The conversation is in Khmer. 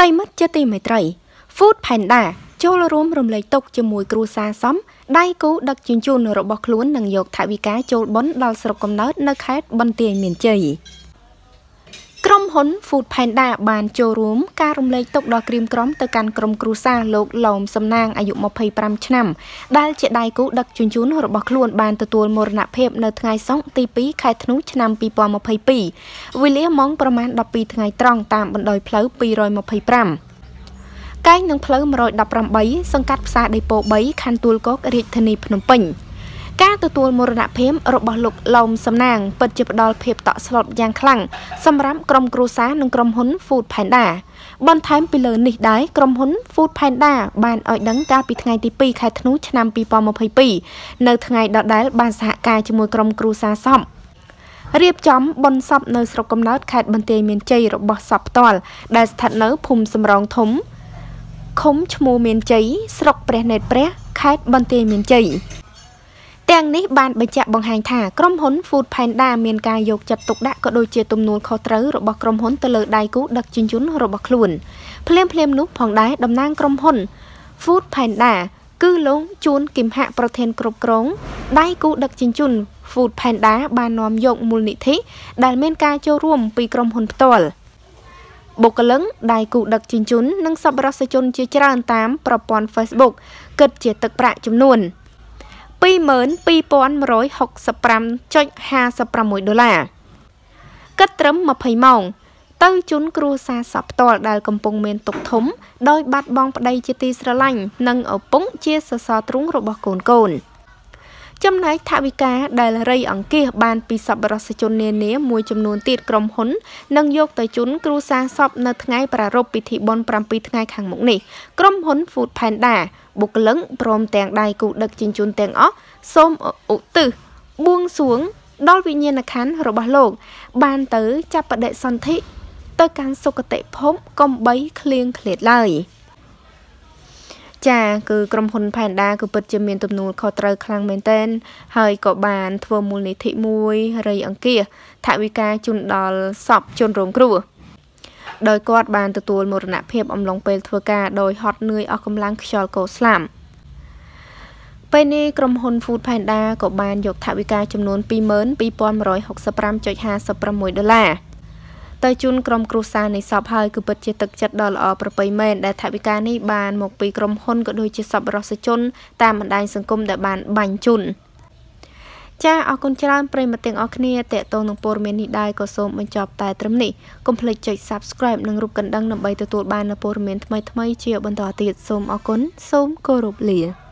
ប្រិមិត្តជាទីមេត្រី Food Panda ចូលរួមរំលែកទុកជាមួយគ្រួសារសំដៃគូដឹកជញ្ជូនរបស់ខ្លួននឹងយកថវិកាចូលបន់ដល់ស្រុកកំណើតនៅខេត្តបន្ទាយមានជ័យក្រុម ហ៊ុន Food Panda បានចូលរួមការរំលែកទុកដ៏ក្រៀមក្រំទៅកាន់ក្រុមគ្រួសារលោកឡោមសំណាងអាយុ25ឆ្នាំដែលជាដៃគូដឹកជញ្ជូនរបស់ខ្លួនបានទទួលមរណភាពនៅថ្ងៃសុក្រទី2ខែធ្នូឆ្នាំ2022វេលាម៉ោងប្រមាណ12ថ្ងៃត្រង់តាមបណ្ដោយផ្លូវ225កែងនឹងផ្លូវ118សង្កាត់ផ្សារដេប៉ូ3ខណ្ឌទួលគោករាជធានីភ្នំពេញ ការទទួលមរណភាពរបស់លោកឡោមសំណាងពិតជាផ្ដល់ភាពតក់ស្លុតយ៉ាងខ្លាំងសម្រាប់ក្រុមគ្រួសារនិងក្រុមហ៊ុន Food Panda បន្ថែមពីលើនេះដែរក្រុមហ៊ុន Food Panda បានឲ្យដឹងកាលពីថ្ងៃទី2ខែធ្នូឆ្នាំ2022នៅថ្ងៃដដែលបានសហការជាមួយក្រុមគ្រួសារសពរៀបចំបុណ្យសពនៅស្រុកកំណើតខេត្តបន្ទាយមានជ័យរបស់សពផ្ទាល់ដែលស្ថិតនៅភូមិសំរងធំឃុំឈ្មោះមានជ័យស្រុកព្រះនេត្រព្រះខេត្តបន្ទាយមានជ័យ ទាំងនេះបានបញ្ជាក់បង្ហាញថាក្រុមហ៊ុន Food Panda មានការយកចិត្តទុកដាក់ក៏ដូចជាទំនួលខុសត្រូវរបស់ក្រុមហ៊ុនទៅលើដៃគូដឹកជញ្ជូនរបស់ខ្លួនភ្លាមភ្លាមនោះផងដែរតំណាងក្រុមហ៊ុន Food Panda គឺលោកជួនគឹមហៈប្រធានគ្រប់គ្រងដៃគូដឹកជញ្ជូន Food Panda បាននាំយកមូលនិធិដែលមានការចូលរួមពីក្រុមហ៊ុនផ្ទាល់បុគ្គលិកដៃគូដឹកជញ្ជូននិងសប្បុរសជនជាច្រើនតាមប្រព័ន្ធ Facebook គិតជាទឹកប្រាក់ចំនួន 22,165.56ដុល្លារគិតត្រឹម20ម៉ោងទៅជូនគ្រួសារសពផ្ទាល់ដែលកំពុងមានទុក្ខធំដោយបាត់បង់ប្តីជាទីស្រឡាញ់និងឪពុកជាសសរទ្រូងរបស់កូនកូន។ ចំណែកថវិកាដែលរៃអង្គាសបានពីសប្បុរសជននានាមួយចំនួនទៀតក្រុមហ៊ុននឹងយកទៅជូនគ្រួសារសពនៅថ្ងៃប្រារព្ធពិធីបុណ្យ7ថ្ងៃខាងមុខនេះក្រុមហ៊ុន Food Panda បុគ្គលិកព្រមទាំងដៃគូដឹកជញ្ជូនទាំងអស់សូមឧទ្ទិសបួងសួងដល់វិញ្ញាណក្ខន្ធរបស់លោក បានទៅចាប់បដិសន្ធិទៅកាន់សុគតិភពកុំបីឃ្លៀងឃ្លាតឡើយ។ ចាគឺក្រុមហ៊ុន Panda គឺពិតជាមានទំនួលខុសត្រូវខ្លាំងមែនទែនហើយក៏បានធ្វើមូលនិធិមួយរៃអង្គាសថវិកាជូនដល់សពជនរងគ្រោះដោយគាត់បានទទួលមរណភាពអំឡុងពេលធ្វើការដោយហត់នឿយអស់កម្លាំងខ្យល់កោស្លាប់ពេលនេះក្រុមហ៊ុន Food Panda ក៏បានយកថវិកាចំនួន22,165.56ដុល្លារ ទៅជូនក្រុមគ្រួសារនៃសពហើយគឺពិតជាទឹកចិត្តដ៏ល្អប្រពៃមែនដែលថវិកានេះបានមកពីក្រុមហ៊ុនក៏ដូចជាសប្បុរសជនតាមបណ្ដាញសង្គមដែលបានបាញ់ជូនចាអរគុណច្រើនប្រិយមិត្តទាំងអស់គ្នាតេតងនឹងព័ត៌មាននេះដែរក៏សូមបញ្ចប់តែត្រឹមនេះកុំភ្លេចចុច Subscribe និងរូបកណ្ដឹងដើម្បីទទួលបាននូវព័ត៌មានថ្មីៗជាបន្តទៀតសូមអរគុណសូមគោរពលា